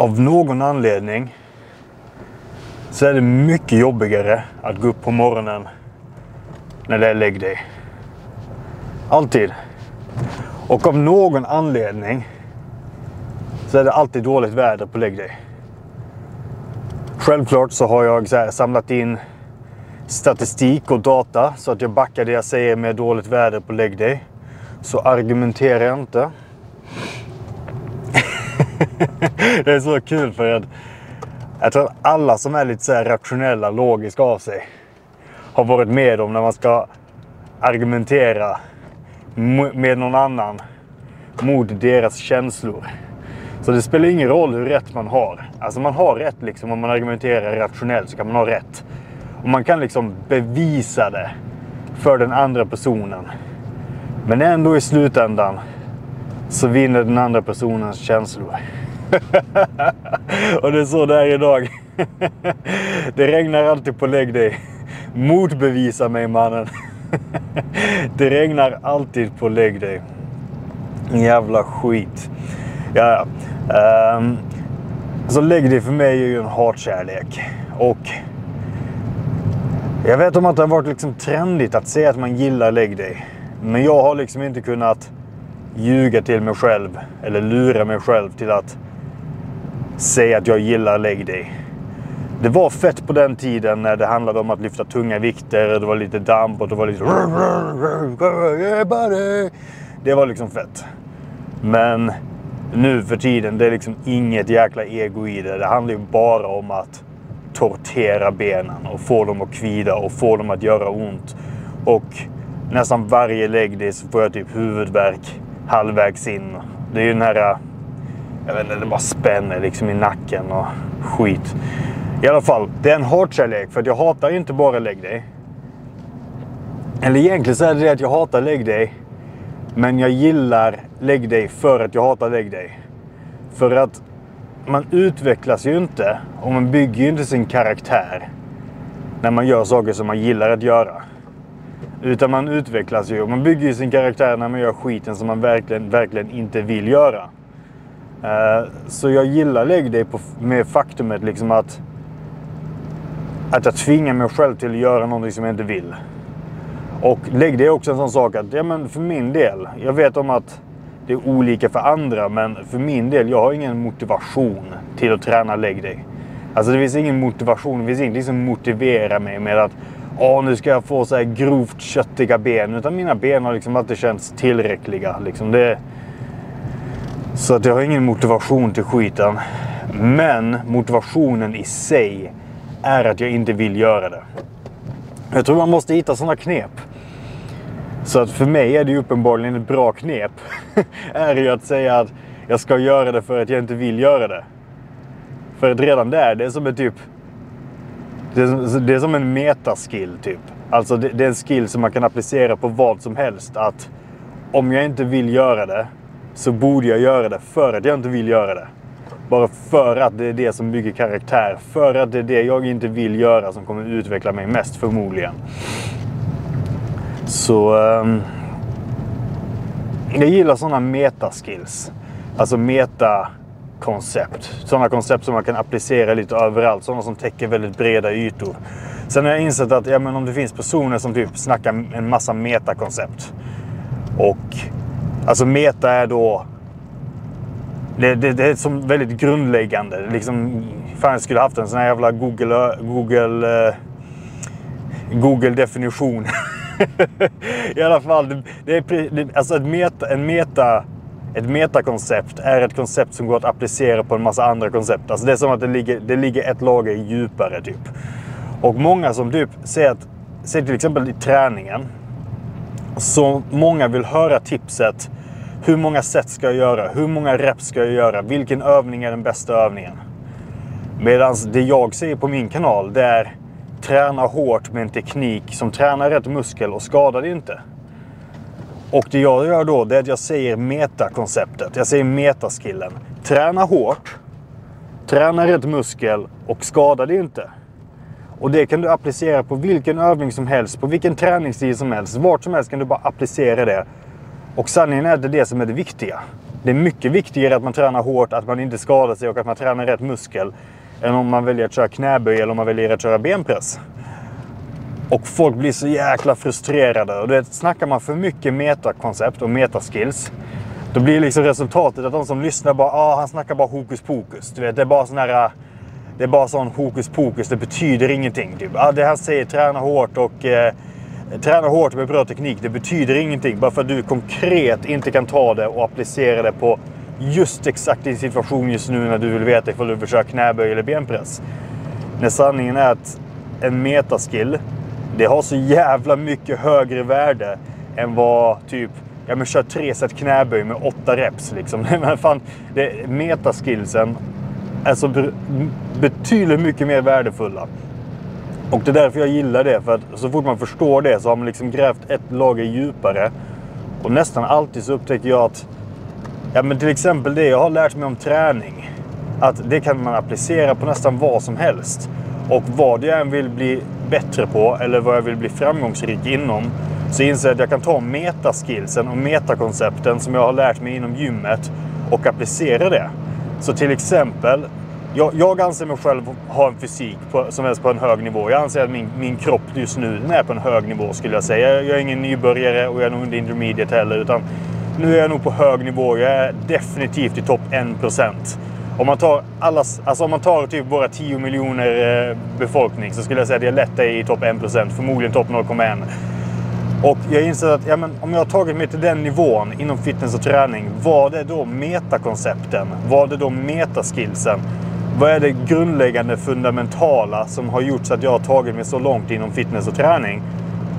av någon anledning så är det mycket jobbigare att gå upp på morgonen när det är läggdag. Alltid. Och av någon anledning så är det alltid dåligt väder på läggdag. Självklart så har jag så samlat in statistik och data så att jag backar det jag säger med dåligt väder på läggdag. Så argumenterar jag inte. det är så kul för att jag tror att alla som är lite så rationella, logiska av sig har varit med om när man ska argumentera med någon annan mot deras känslor. Så det spelar ingen roll hur rätt man har. Alltså man har rätt liksom. Om man argumenterar rationellt så kan man ha rätt. Och man kan liksom bevisa det för den andra personen. Men ändå i slutändan så vinner den andra personens känslor. och det är så det är idag. det regnar alltid på lägg dig. Motbevisa mig mannen. det regnar alltid på lägg dig. Jävla skit. Ja, ja. Um, så lägg dig för mig är ju en hatkärlek. Och jag vet om att det har varit liksom trendigt att säga att man gillar lägg dig. Men jag har liksom inte kunnat ljuga till mig själv eller lura mig själv till att säga att jag gillar leg-day. Det var fett på den tiden när det handlade om att lyfta tunga vikter. Det var lite damp och det var lite... Det var liksom fett. Men nu för tiden, det är liksom inget jäkla ego i det. Det handlar ju bara om att tortera benen och få dem att kvida och få dem att göra ont. Och nästan varje lägg så får jag typ huvudvärk halvvägs in. Det är ju den här... Jag vet inte, det bara spänner liksom i nacken och skit. I alla fall, det är en hatkärlek för att jag hatar ju inte bara lägg dig. Eller egentligen så är det det att jag hatar lägg dig. Men jag gillar lägg dig för att jag hatar lägg dig. För att man utvecklas ju inte och man bygger ju inte sin karaktär när man gör saker som man gillar att göra. Utan man utvecklas ju och man bygger ju sin karaktär när man gör skiten som man verkligen, verkligen inte vill göra. Eh, så jag gillar lägg dig med faktumet liksom att att jag tvingar mig själv till att göra någonting som jag inte vill. Och lägg dig också en sån sak att, ja men för min del, jag vet om att det är olika för andra, men för min del, jag har ingen motivation till att träna lägg dig. Alltså det finns ingen motivation, det finns ingenting som motiverar mig med att Åh, nu ska jag få så här grovt köttiga ben. Utan mina ben har liksom alltid känts tillräckliga. Liksom det... Så att jag har ingen motivation till skiten. Men motivationen i sig är att jag inte vill göra det. Jag tror man måste hitta sådana knep. Så att för mig är det ju uppenbarligen ett bra knep. är ju att säga att jag ska göra det för att jag inte vill göra det. För att redan där, det är som en typ... Det är, det är som en metaskill typ. Alltså det, det är en skill som man kan applicera på vad som helst. Att om jag inte vill göra det så borde jag göra det för att jag inte vill göra det. Bara för att det är det som bygger karaktär. För att det är det jag inte vill göra som kommer utveckla mig mest förmodligen. Så... Um, jag gillar sådana metaskills. Alltså meta-koncept. Sådana koncept som man kan applicera lite överallt. Sådana som täcker väldigt breda ytor. Sen har jag insett att ja, men om det finns personer som typ snackar en massa metakoncept. Och alltså meta är då det, det, det, är som väldigt grundläggande. Liksom, fan, jag skulle haft en sån här jävla Google, Google, eh, Google definition. I alla fall, det, det är det, alltså ett meta, en meta, ett metakoncept är ett koncept som går att applicera på en massa andra koncept. Alltså det är som att det ligger, det ligger ett lager djupare typ. Och många som typ säger att, ser till exempel i träningen, så många vill höra tipset hur många set ska jag göra? Hur många reps ska jag göra? Vilken övning är den bästa övningen? Medan det jag säger på min kanal det är träna hårt med en teknik som tränar rätt muskel och skadar det inte. Och det jag gör då det är att jag säger metakonceptet. Jag säger metaskillen. Träna hårt, träna rätt muskel och skada det inte. Och det kan du applicera på vilken övning som helst, på vilken träningsstil som helst. Vart som helst kan du bara applicera det och sanningen är att det är det som är det viktiga. Det är mycket viktigare att man tränar hårt, att man inte skadar sig och att man tränar rätt muskel. Än om man väljer att köra knäböj eller om man väljer att köra benpress. Och folk blir så jäkla frustrerade. Och det snackar man för mycket metakoncept och metaskills. Då blir liksom resultatet att de som lyssnar bara ah, han snackar bara hokus pokus. Du vet, det är bara sån här... Det är bara sån hokus pokus. Det betyder ingenting. Typ. Ah, det han säger träna hårt och eh, träna hårt med bra teknik. Det betyder ingenting. Bara för att du konkret inte kan ta det och applicera det på just exakt din situation just nu när du vill veta ifall du försöker köra knäböj eller benpress. När sanningen är att en metaskill, det har så jävla mycket högre värde än vad typ Ja men kör tre set knäböj med åtta reps liksom. Men fan, det, metaskillsen Alltså, är så betydligt mycket mer värdefulla. Och det är därför jag gillar det. För att så fort man förstår det så har man liksom grävt ett lager djupare. Och nästan alltid så upptäcker jag att Ja, men till exempel det jag har lärt mig om träning. Att det kan man applicera på nästan vad som helst. Och vad jag än vill bli bättre på eller vad jag vill bli framgångsrik inom. Så inser jag att jag kan ta metaskillsen och metakoncepten som jag har lärt mig inom gymmet och applicera det. Så till exempel, jag, jag anser mig själv ha en fysik på, som är på en hög nivå. Jag anser att min, min kropp just nu är på en hög nivå skulle jag säga. Jag, jag är ingen nybörjare och jag är nog inte intermediate heller. Utan nu är jag nog på hög nivå. Jag är definitivt i topp 1%. Om man tar, allas, alltså om man tar typ våra 10 miljoner eh, befolkning så skulle jag säga att jag lätt är i topp 1%. Förmodligen topp 0,1. Och jag inser att ja, men om jag har tagit mig till den nivån inom fitness och träning. Vad är då metakoncepten? Vad är då metaskillsen? Vad är det grundläggande fundamentala som har gjort så att jag har tagit mig så långt inom fitness och träning?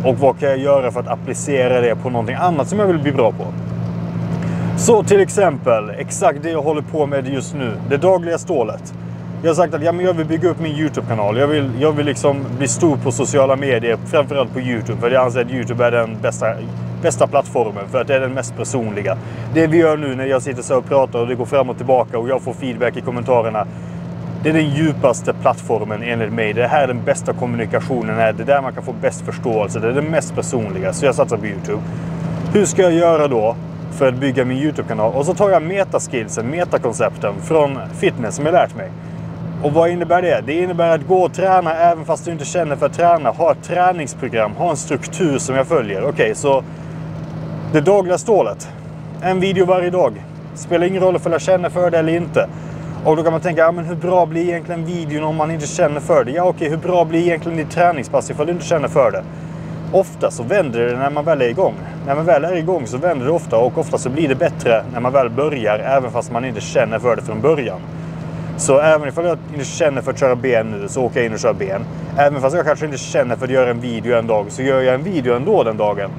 Och vad kan jag göra för att applicera det på någonting annat som jag vill bli bra på? Så till exempel, exakt det jag håller på med just nu. Det dagliga stålet. Jag har sagt att ja, men jag vill bygga upp min YouTube-kanal. Jag vill, jag vill liksom bli stor på sociala medier, framförallt på YouTube. För jag anser att YouTube är den bästa, bästa plattformen, för att det är den mest personliga. Det vi gör nu när jag sitter så och pratar och det går fram och tillbaka och jag får feedback i kommentarerna. Det är den djupaste plattformen enligt mig. Det här är den bästa kommunikationen. Det är där man kan få bäst förståelse. Det är det mest personliga. Så jag satsar på YouTube. Hur ska jag göra då för att bygga min YouTube-kanal. Och så tar jag metaskillsen, metakoncepten från fitness som jag lärt mig. Och vad innebär det? Det innebär att gå och träna även fast du inte känner för att träna. Ha ett träningsprogram, ha en struktur som jag följer. Okej, okay, så det dagliga stålet. En video varje dag. Spelar ingen roll om jag känner för det eller inte. Och då kan man tänka, ja, men hur bra blir egentligen videon om man inte känner för det? Ja, okej, okay, hur bra blir egentligen ditt träningspass ifall du inte känner för det? Ofta så vänder det när man väl är igång. När man väl är igång så vänder det ofta och ofta så blir det bättre när man väl börjar även fast man inte känner för det från början. Så även ifall jag inte känner för att köra ben nu så åker jag in och kör ben. Även fast jag kanske inte känner för att göra en video en dag så gör jag en video ändå den dagen.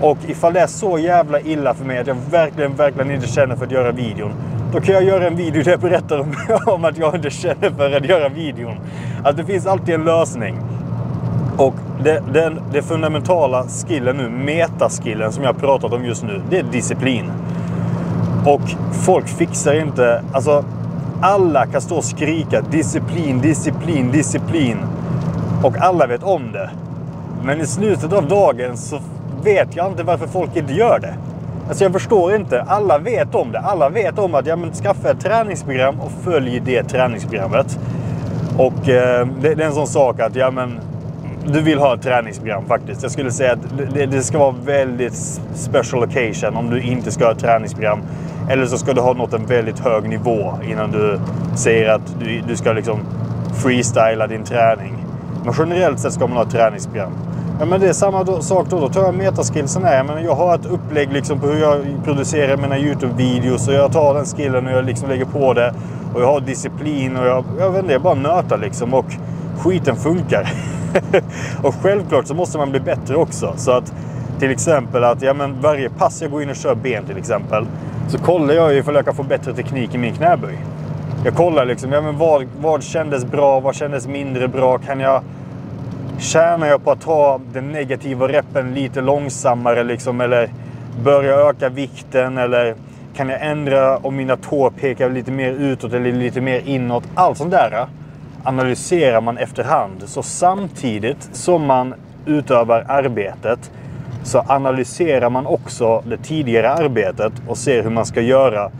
Och ifall det är så jävla illa för mig att jag verkligen, verkligen inte känner för att göra videon. Då kan jag göra en video där jag berättar om, om att jag inte känner för att göra videon. Att det finns alltid en lösning. Och det, den, det fundamentala skillen nu, metaskillen som jag pratat om just nu, det är disciplin. Och folk fixar inte, alltså alla kan stå och skrika disciplin, disciplin, disciplin. Och alla vet om det. Men i slutet av dagen så vet jag inte varför folk inte gör det. Alltså jag förstår inte. Alla vet om det. Alla vet om att ja, men skaffa ett träningsprogram och följ det träningsprogrammet. Och eh, det, det, är en sån sak att ja, men du vill ha ett träningsprogram faktiskt. Jag skulle säga att det, det, ska vara väldigt special occasion om du inte ska ha ett träningsprogram. Eller så ska du ha nått en väldigt hög nivå innan du säger att du, du ska liksom freestyla din träning. Men generellt sett ska man ha ett träningsprogram. Ja, men det är samma då, sak då. Då tar jag metaskillsen här. Men jag har ett upplägg liksom på hur jag producerar mina YouTube-videos. Och jag tar den skillen och jag liksom lägger på det. Och jag har disciplin och jag, jag vet inte, jag bara nötar liksom. Och skiten funkar. och självklart så måste man bli bättre också. Så att till exempel att ja, men varje pass jag går in och kör ben till exempel. Så kollar jag ifall jag kan få bättre teknik i min knäböj. Jag kollar liksom, ja, men vad, vad kändes bra, vad kändes mindre bra? Kan jag... Tjänar jag på att ta den negativa reppen lite långsammare liksom? Eller börja öka vikten? Eller kan jag ändra om mina tår pekar lite mer utåt eller lite mer inåt? Allt sånt där analyserar man efterhand. Så samtidigt som man utövar arbetet så analyserar man också det tidigare arbetet och ser hur man ska göra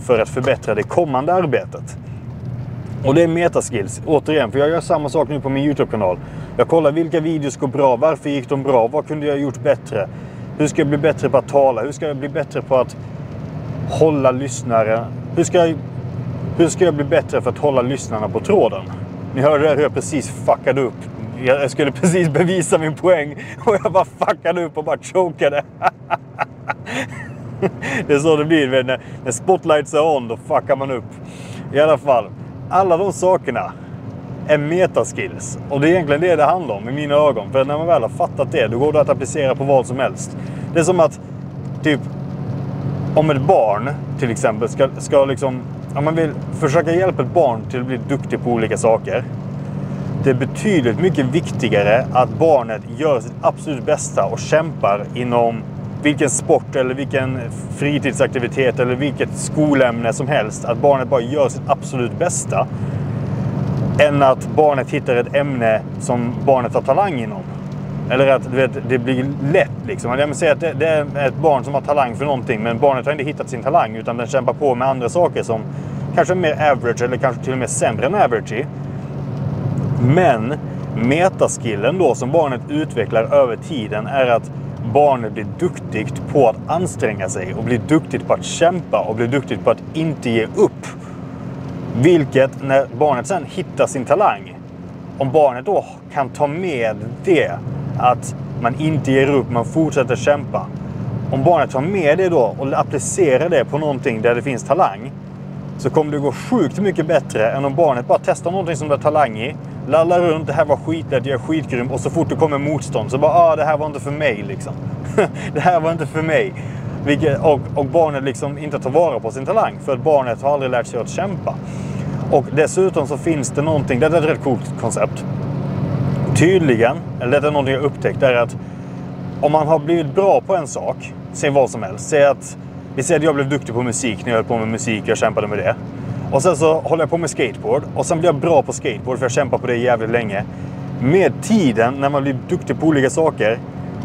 för att förbättra det kommande arbetet. Och det är metaskills, återigen, för jag gör samma sak nu på min YouTube-kanal. Jag kollar vilka videos går bra, varför gick de bra, vad kunde jag gjort bättre? Hur ska jag bli bättre på att tala? Hur ska jag bli bättre på att hålla lyssnare? Hur ska jag, hur ska jag bli bättre för att hålla lyssnarna på tråden? Ni hörde hur jag precis fuckade upp. Jag skulle precis bevisa min poäng och jag bara fuckade upp och bara chokade. det är så det blir. När, när spotlights är on, då fuckar man upp. I alla fall, alla de sakerna är metaskills. Och det är egentligen det det handlar om i mina ögon. För när man väl har fattat det, då går det att applicera på vad som helst. Det är som att, typ, om ett barn till exempel ska, ska liksom... Om man vill försöka hjälpa ett barn till att bli duktig på olika saker. Det är betydligt mycket viktigare att barnet gör sitt absolut bästa och kämpar inom vilken sport eller vilken fritidsaktivitet eller vilket skolämne som helst. Att barnet bara gör sitt absolut bästa. Än att barnet hittar ett ämne som barnet har talang inom. Eller att du vet, det blir lätt. Liksom. Jag säga att det, det, är ett barn som har talang för någonting men barnet har inte hittat sin talang utan den kämpar på med andra saker som kanske är mer average eller kanske till och med sämre än average. Men metaskillen då som barnet utvecklar över tiden är att barnet blir duktigt på att anstränga sig och blir duktigt på att kämpa och blir duktigt på att inte ge upp. Vilket när barnet sen hittar sin talang, om barnet då kan ta med det att man inte ger upp, man fortsätter kämpa. Om barnet tar med det då och applicerar det på någonting där det finns talang så kommer det gå sjukt mycket bättre än om barnet bara testar någonting som det har talang i. Lallar runt, det här var skitlätt, jag är skitgrym och så fort det kommer motstånd så bara ah, det här var inte för mig liksom. det här var inte för mig. Vilket, och, och barnet liksom inte tar vara på sin talang för att barnet har aldrig lärt sig att kämpa. Och dessutom så finns det någonting, det är ett rätt coolt koncept. Tydligen, eller detta är någonting jag upptäckt, är att om man har blivit bra på en sak, säg vad som helst, säg att vi säger att jag blev duktig på musik när jag höll på med musik, jag kämpade med det. Och sen så håller jag på med skateboard och sen blir jag bra på skateboard för jag kämpar på det jävligt länge. Med tiden, när man blir duktig på olika saker,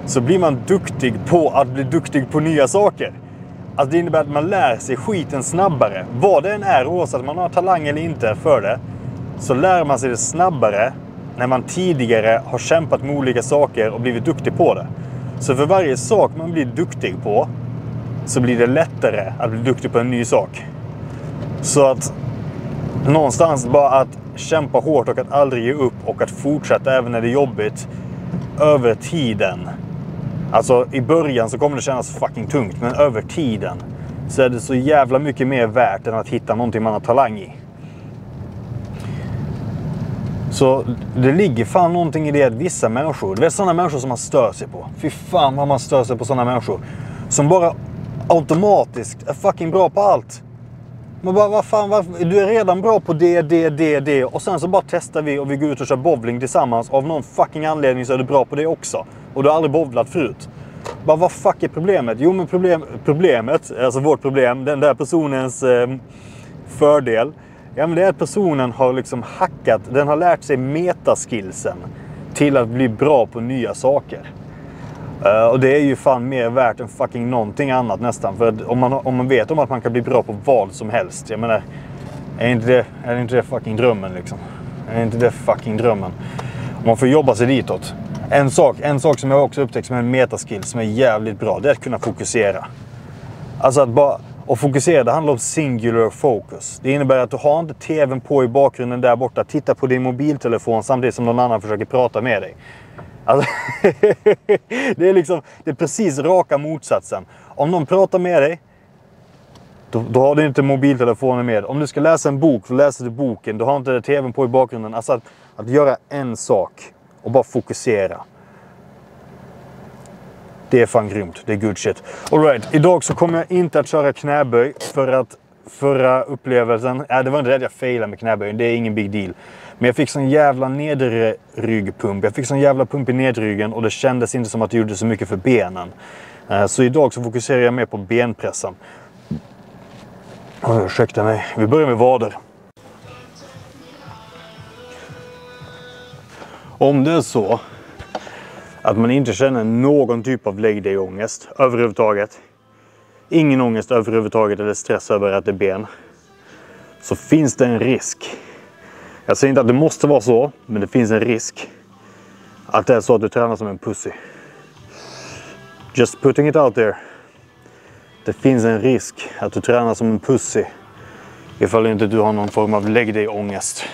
så blir man duktig på att bli duktig på nya saker. Alltså det innebär att man lär sig skiten snabbare. Vad det än är, oavsett om man har talang eller inte för det, så lär man sig det snabbare när man tidigare har kämpat med olika saker och blivit duktig på det. Så för varje sak man blir duktig på så blir det lättare att bli duktig på en ny sak. Så att någonstans bara att kämpa hårt och att aldrig ge upp och att fortsätta även när det är jobbigt över tiden. Alltså i början så kommer det kännas fucking tungt, men över tiden så är det så jävla mycket mer värt än att hitta någonting man har talang i. Så det ligger fan någonting i det att vissa människor, det är sådana människor som man stör sig på. Fy fan vad man stör sig på sådana människor. Som bara automatiskt är fucking bra på allt. Men bara, vad fan, varför? du är redan bra på det, det, det, det. Och sen så bara testar vi och vi går ut och kör bowling tillsammans. Av någon fucking anledning så är du bra på det också. Och du har aldrig bowlat förut. Bara, vad fuck är problemet? Jo, men problem, problemet, alltså vårt problem, den där personens eh, fördel. Ja, men det är att personen har liksom hackat, den har lärt sig metaskillsen till att bli bra på nya saker. Uh, och det är ju fan mer värt än fucking någonting annat nästan. För om man, om man vet om att man kan bli bra på vad som helst. Jag menar, är inte det, är inte det fucking drömmen liksom? Är inte det fucking drömmen? Om man får jobba sig ditåt. En sak, en sak som jag också upptäckt som är en metaskill som är jävligt bra. Det är att kunna fokusera. Alltså att bara... Och fokusera, det handlar om singular focus. Det innebär att du har inte tvn på i bakgrunden där borta. Titta på din mobiltelefon samtidigt som någon annan försöker prata med dig. Alltså, det, är liksom, det är precis raka motsatsen. Om någon pratar med dig, då, då, har du inte mobiltelefonen med. Om du ska läsa en bok, så läser du boken. Du har inte tvn på i bakgrunden. Alltså att, att göra en sak och bara fokusera. Det är fan grymt. Det är good shit. Alright, idag så kommer jag inte att köra knäböj för att förra upplevelsen, äh, det var inte det att jag failade med knäböjen. Det är ingen big deal. Men jag fick sån jävla nedre ryggpump. Jag fick sån jävla pump i nedryggen och det kändes inte som att det gjorde så mycket för benen. Eh, så idag så fokuserar jag mer på benpressen. Oh, ursäkta mig. Vi börjar med vader. Om det är så att man inte känner någon typ av leg day-ångest överhuvudtaget. Ingen ångest överhuvudtaget eller stress över att det är ben. Så finns det en risk. Jag säger inte att det måste vara så, men det finns en risk att det är så att du tränar som en pussy. Just putting it out there. Det finns en risk att du tränar som en pussy ifall inte du har någon form av lägg dig ångest.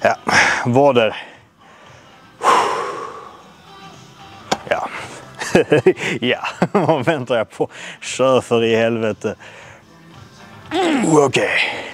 Ja, vader. Ja. ja, vad väntar jag på? Kör för i helvete. Okej. Okay.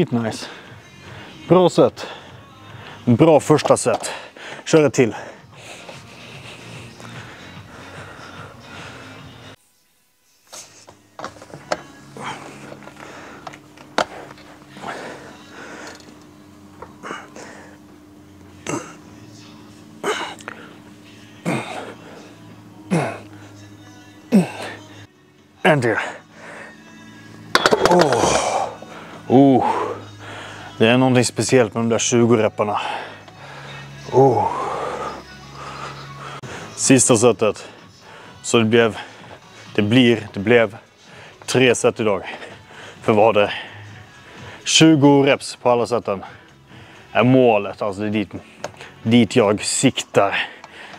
skitnice. Bra set. Bra första set. Kör ett till. En till. Någonting speciellt med de där 20 repparna. Oh. Sista sättet. Så det blev, det blir, det blev tre set idag. För vad det 20 reps på alla sätten är målet. Alltså det är dit, dit jag siktar.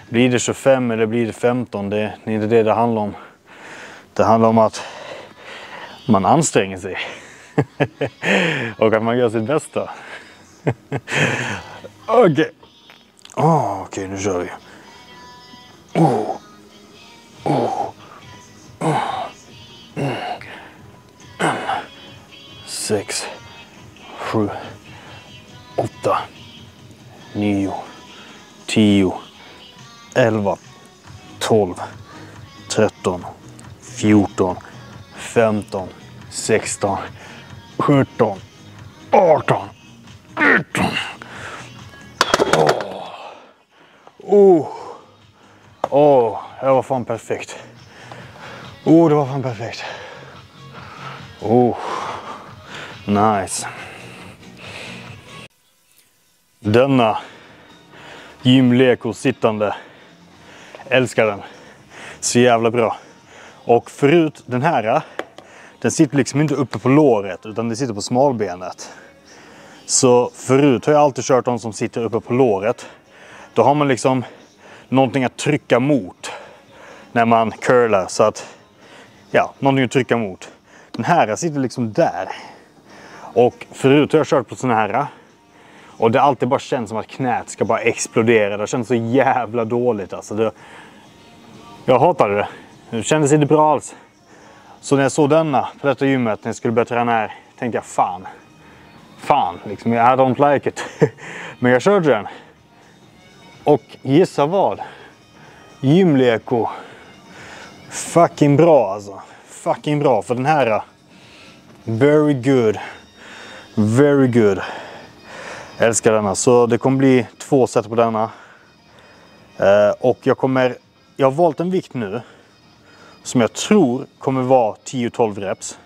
Blir det 25 eller blir det 15? Det är inte det det handlar om. Det handlar om att man anstränger sig. och att man gör sitt bästa. Okej. Okay. Oh, Okej, okay, nu kör vi. Oh. Oh. Oh. Mm. En, sex, sju, åtta, nio, tio, elva, tolv, tretton, fjorton, femton, sexton, 17, 18, 19. Åh, oh. oh. det var fan perfekt. Åh, oh, det var fan perfekt. Oh, nice. Denna gymleko sittande. Älskar den. Så jävla bra. Och förut den här den sitter liksom inte uppe på låret utan den sitter på smalbenet. Så förut har jag alltid kört de som sitter uppe på låret. Då har man liksom någonting att trycka mot när man curlar så att, ja, någonting att trycka mot. Den här sitter liksom där. Och förut har jag kört på sådana här och det alltid bara känns som att knät ska bara explodera. Det känns så jävla dåligt alltså. Det, jag hatade det. Det kändes inte bra alls. Så när jag såg denna på detta gymmet när jag skulle börja träna här tänkte jag fan. Fan, liksom, I don't like it. Men jag körde den. Och gissa vad? Gymleko. Fucking bra alltså. Fucking bra för den här. Very good. Very good. Jag älskar denna. Så det kommer bli två set på denna. Uh, och jag kommer... Jag har valt en vikt nu som jag tror kommer vara 10-12 reps.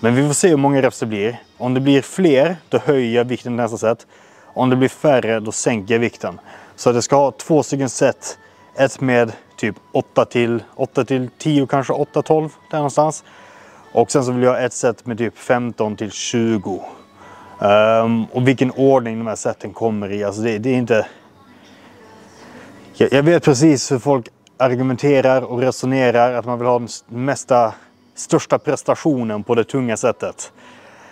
Men vi får se hur många reps det blir. Om det blir fler, då höjer jag vikten nästa set. Om det blir färre, då sänker jag vikten. Så att jag ska ha två stycken set. Ett med typ 8 till, 8 till 10, kanske 8-12 där någonstans. Och sen så vill jag ha ett set med typ 15 till 20. Um, ehm, och vilken ordning de här seten kommer i, alltså det, det är inte... Jag, jag vet precis hur folk argumenterar och resonerar att man vill ha den mesta, största prestationen på det tunga sättet.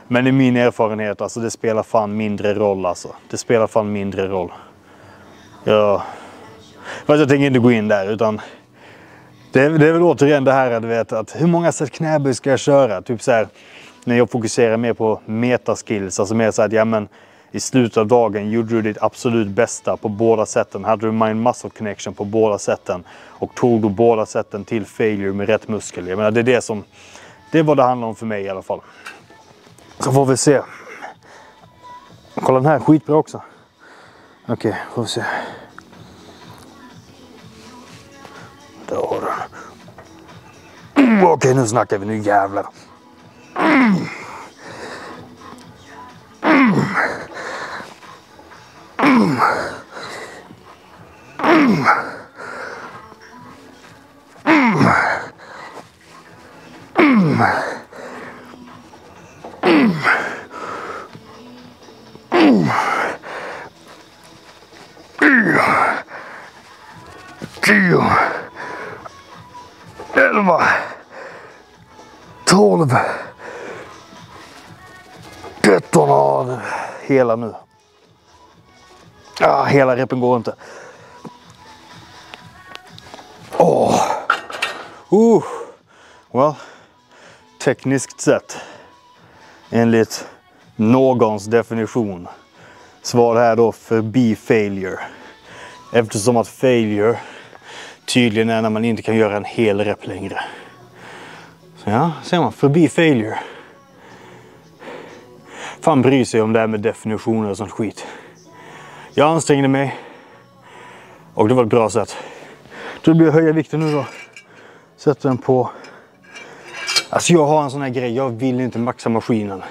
Men i min erfarenhet, alltså det spelar fan mindre roll alltså. Det spelar fan mindre roll. Ja. Fast jag tänker inte gå in där utan det är, det är väl återigen det här du vet att hur många set knäböj ska jag köra? Typ så här när jag fokuserar mer på metaskills. Alltså mer så att ja, men, i slutet av dagen gjorde du ditt absolut bästa på båda sätten. Hade du mind-muscle connection på båda sätten. Och tog du båda sätten till failure med rätt muskel. Jag menar, det är det som... Det är vad det handlar om för mig i alla fall. Så får vi se. Kolla den här, skitbra också. Okej, okay, får vi se. Där har du den. Okej, okay, nu snackar vi. Nu jävlar. Mm. mm. Mm. Mm. Tio. Elva. Tolv. Tretton. Hela nu. Hela repen går inte. Åh. Oh. Uh. Well, tekniskt sett, enligt någons definition, så var det här då förbi failure. Eftersom att failure tydligen är när man inte kan göra en hel rep längre. Så ja, ser man, förbi failure. Fan bryr sig om det här med definitioner och sånt skit. Jag ansträngde mig. Och det var ett bra sätt. Då blir jag höja vikten nu då. Sätter den på... Alltså jag har en sån här grej. Jag vill inte maxa maskinen.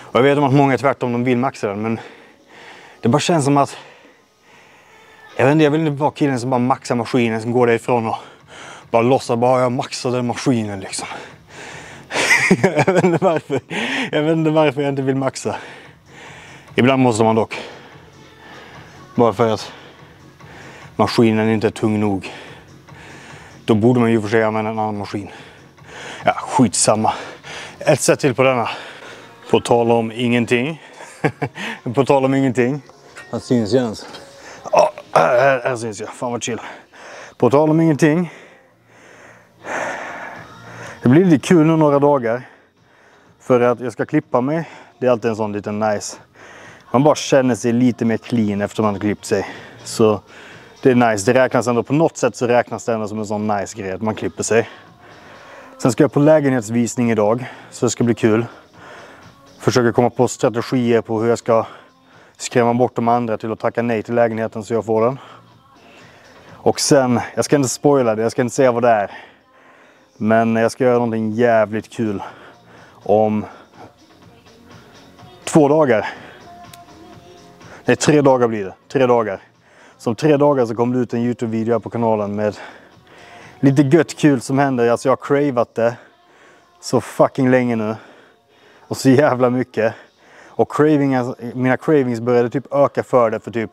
Och jag vet om att många är tvärtom. De vill maxa den. Men det bara känns som att... Jag vet inte, jag vill inte vara killen som bara maxar maskinen. Som går därifrån och bara låtsas bara jag maxade maskinen liksom. jag vet inte varför. Jag vet inte varför jag inte vill maxa. Ibland måste man dock. Bara för att maskinen inte är tung nog. Då borde man ju för sig använda en annan maskin. Ja, skitsamma. Ett sätt till på denna. På tal om ingenting. på tal om ingenting. Här syns jag ens. Ja, här, här syns jag. Fan vad chill. På tal om ingenting. Det blir lite kul nu några dagar. För att jag ska klippa mig. Det är alltid en sån liten nice man bara känner sig lite mer clean efter man har klippt sig. Så det är nice. Det räknas ändå på något sätt så räknas det ändå som en sån nice grej att man klipper sig. Sen ska jag på lägenhetsvisning idag. Så det ska bli kul. Försöka komma på strategier på hur jag ska skrämma bort de andra till att tacka nej till lägenheten så jag får den. Och sen, jag ska inte spoila det, jag ska inte säga vad det är. Men jag ska göra någonting jävligt kul om två dagar. Nej, tre dagar blir det. Tre dagar. Så om tre dagar så kommer det ut en Youtube-video här på kanalen med lite gött kul som händer. Alltså jag har cravat det så fucking länge nu. Och så jävla mycket. Och cravings, mina cravings började typ öka för det för typ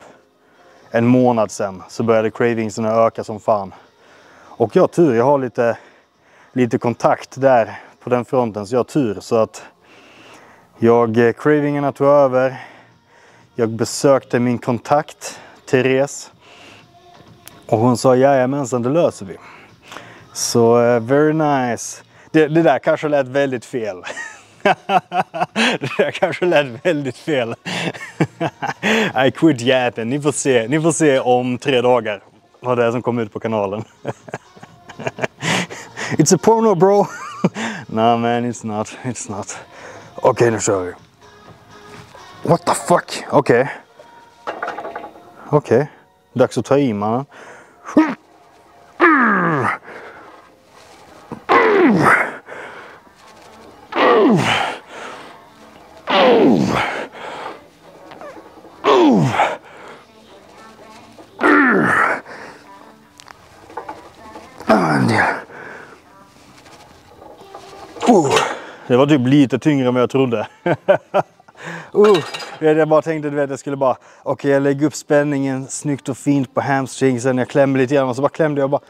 en månad sedan. Så började cravingsen öka som fan. Och jag har tur, jag har lite, lite kontakt där på den fronten. Så jag har tur så att jag, eh, cravingarna tog över. Jag besökte min kontakt, Therese. Och hon sa jajamensan, det löser vi. Så uh, very nice. Det, det, där kanske lät väldigt fel. det där kanske lät väldigt fel. I quit jäpen. Ni får se. Ni får se om tre dagar vad det är som kommer ut på kanalen. it's a porno bro. no man, it's not. It's not. Okej, okay, nu kör vi. What the fuck? Okej. Okay. Okej. Okay. Dags att ta i mannen. Det var typ lite tyngre än vad jag trodde. Uh, jag bara tänkte du att jag skulle bara, okej okay, jag lägger upp spänningen snyggt och fint på hamstringsen. Jag klämmer lite grann och så bara klämde jag och bara,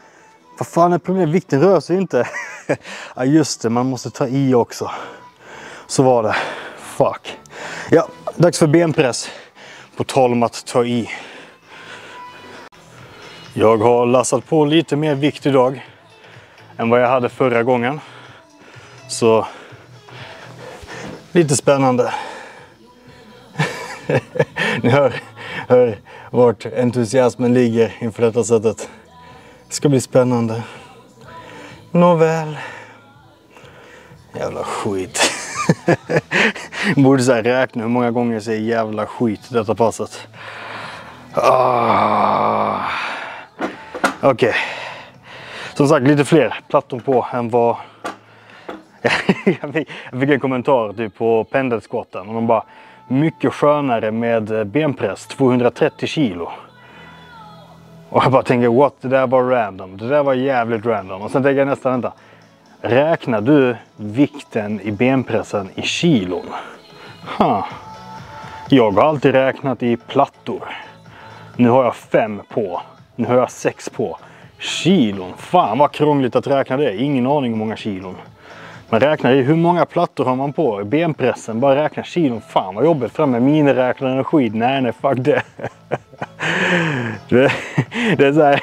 vad fan är problemet? Vikten rör sig inte. ja just det, man måste ta i också. Så var det. Fuck. Ja, dags för benpress. På tal om att ta i. Jag har lassat på lite mer vikt idag än vad jag hade förra gången. Så lite spännande. Ni hör, hör vart entusiasmen ligger inför detta sättet. Det ska bli spännande. Nåväl. Jävla skit. Borde så räkna hur många gånger jag säger jävla skit i detta passet. Ah. Okej. Okay. Som sagt lite fler plattor på än vad... jag, fick, en kommentar typ på pendelskotten. och de bara mycket skönare med eh, benpress, 230 kilo. Och jag bara tänker what, det där var random. Det där var jävligt random. Och sen tänker jag nästan vänta. Räknar du vikten i benpressen i kilon? Huh. Jag har alltid räknat i plattor. Nu har jag fem på. Nu har jag sex på. Kilon. Fan vad krångligt att räkna det. Ingen aning hur många kilon. Man räknar i hur många plattor har man på benpressen. Bara räkna kilon. Fan vad jobbigt fram med miniräknaren och skit. Nej, nej, fuck det. det, det är så här.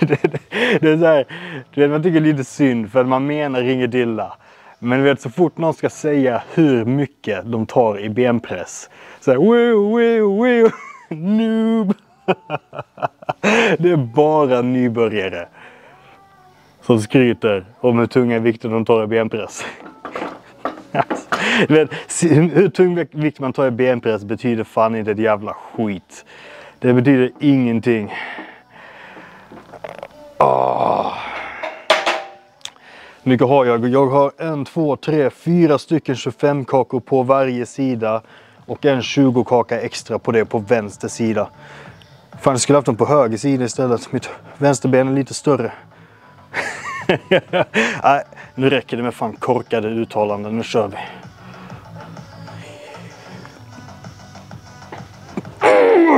det, det, det, är så här. Du vet, man tycker lite synd för att man menar inget illa. Men du vet så fort någon ska säga hur mycket de tar i benpress. Så här, woo, woo, woo, noob. det är bara nybörjare som skryter om hur tunga vikter de tar i benpress. vet, hur tung vikt man tar i benpress betyder fan inte ett jävla skit. Det betyder ingenting. Oh. mycket har jag? Jag har en, två, tre, fyra stycken 25 kakor på varje sida och en 20 kaka extra på det på vänster sida. Fan, jag skulle haft dem på höger sida istället. Mitt vänsterben är lite större. Nej, nu räcker det med fan korkade uttalanden. Nu kör vi.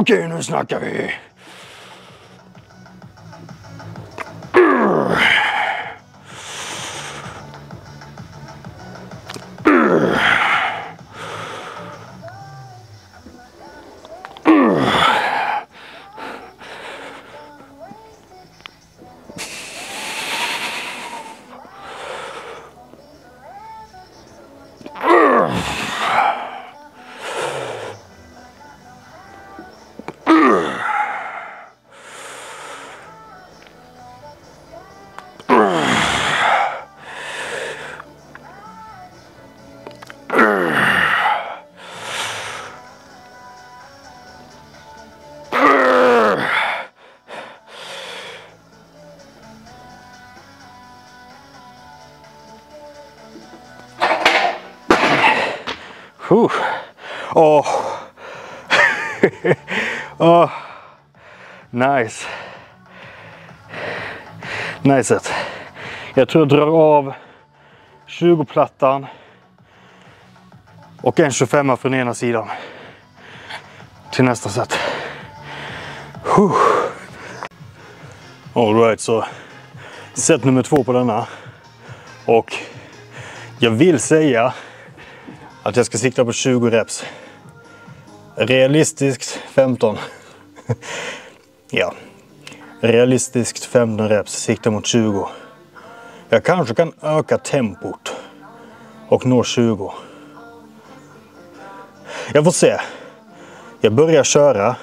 Okej, nu snackar vi. Oh. oh. Nice. Nice. Jag tror jag drar av 20-plattan och en 25 från ena sidan till nästa set. Alright, så set nummer två på denna. Och jag vill säga att jag ska sikta på 20 reps. Realistiskt 15. ja. Realistiskt 15 reps, sikta mot 20. Jag kanske kan öka tempot och nå 20. Jag får se. Jag börjar köra.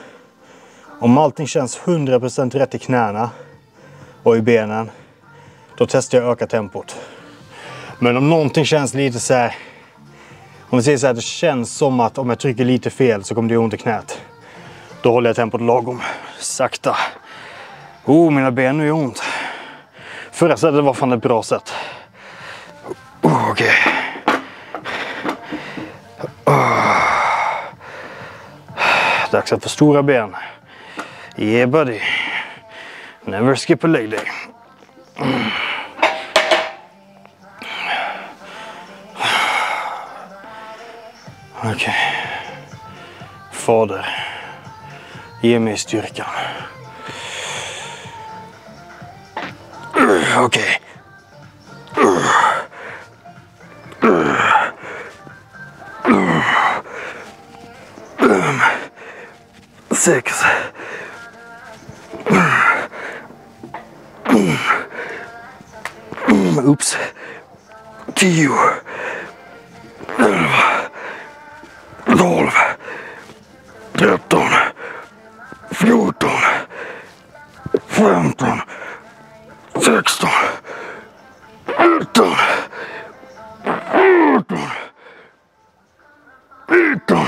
Om allting känns 100% rätt i knäna och i benen, då testar jag öka tempot. Men om någonting känns lite så här om vi säger så här, det känns som att om jag trycker lite fel så kommer det göra ont i knät. Då håller jag tempot lagom sakta. Oh, mina ben nu gör ont. Förra sättet var fan ett bra sätt. Oh, Okej. Okay. Oh. Dags att förstora ben. Yeah buddy. Never skip a leg day. Mm. Fader, ge mig styrkan. Okej. Okay. Sex. Oops. tio, elva, femton, sexton, sjutton, arton, nitton.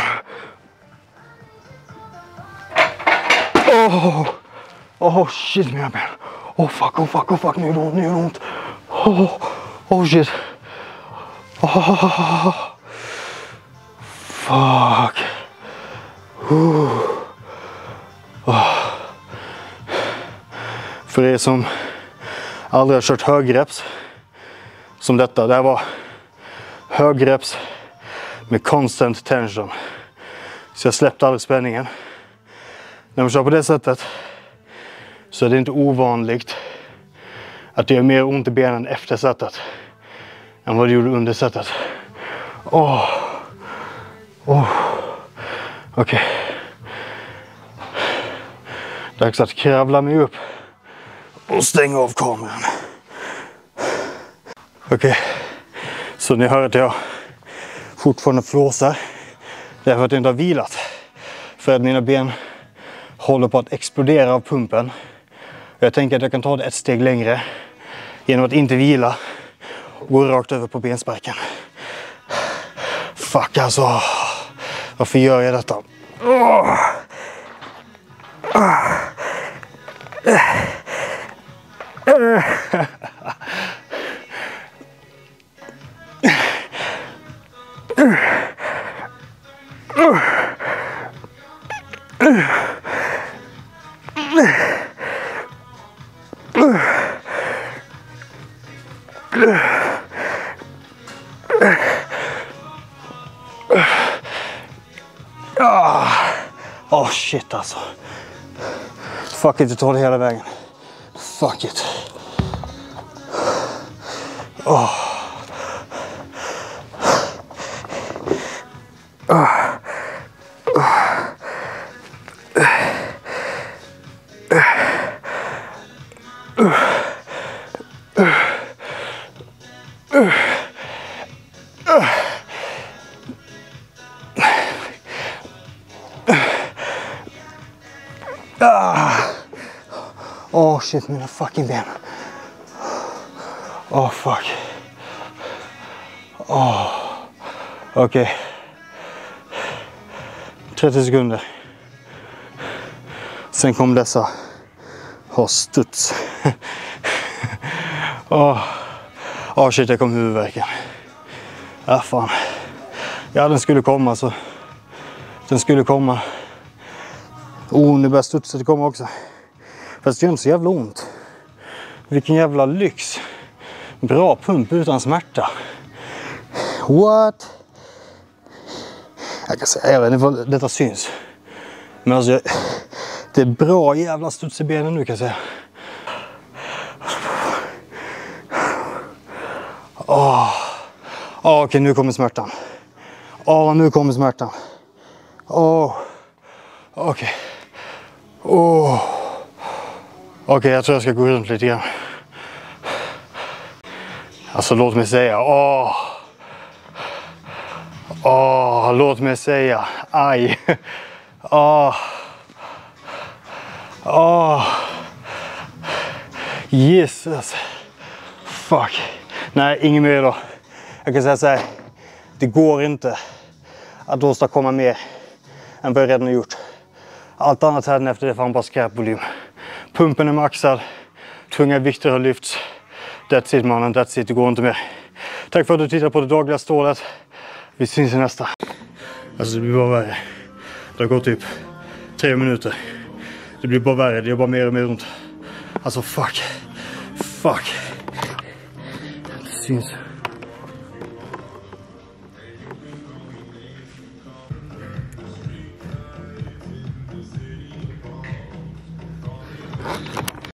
Oh, oh shit mina ben. Oh fuck, oh fuck, oh fuck, nu ont, nu gör. Oh, oh shit. Oh, fuck. För er som aldrig har kört högreps som detta. Det här var högreps med constant tension. Så jag släppte aldrig spänningen. När man kör på det sättet så är det inte ovanligt att det gör mer ont i benen efter sättet än vad det gjorde under sättet. Åh! Oh. Okej. Okay. Dags att kravla mig upp och stänga av kameran. Okej, okay. så ni hör att jag fortfarande flåsar. Därför att jag inte har vilat. För att mina ben håller på att explodera av pumpen. Jag tänker att jag kan ta det ett steg längre genom att inte vila och gå rakt över på bensparken. Fuck alltså. Varför gör jag detta? Oh. Åh Oh shit alltså. Fuck it, jag tar det hela vägen. Fuck it. Oh. Oh. Oh shit, mina fucking ben. Oh fuck. Oh. Okej. Okay. 30 sekunder. Sen kom dessa ha studs. Åh oh. oh shit, jag kom huvudvärken. Ja, fan. Ja, den skulle komma så. Den skulle komma. Oh, nu börjar studset komma också. Fast det gör inte så jävla ont. Vilken jävla lyx. Bra pump utan smärta. What? Jag kan säga, jag vet inte vad detta syns. Men alltså, det är bra jävla studs i benen nu kan jag säga. Åh, oh. oh, okej nu kommer smärtan. Åh, oh, nu kommer smärtan. Åh, okej. Okay. Åh. Okej, okay, jag tror jag ska gå runt lite grann. Alltså låt mig säga, åh. Åh, låt mig säga, aj. Åh. Åh. Jesus. Fuck. Nej, inget mer då. Jag kan säga så här. Det går inte att åstadkomma mer än vad jag redan har gjort. Allt annat här efter det är fan bara skräpvolym. Pumpen är maxad. Tunga vikter har lyfts. That's it mannen, that's it. Det går inte mer. Tack för att du tittar på det dagliga stålet. Vi syns i nästa. Alltså det blir bara värre. Det har gått typ tre minuter. Det blir bara värre. Det gör bara mer och mer ont. Alltså fuck. Fuck. Det syns.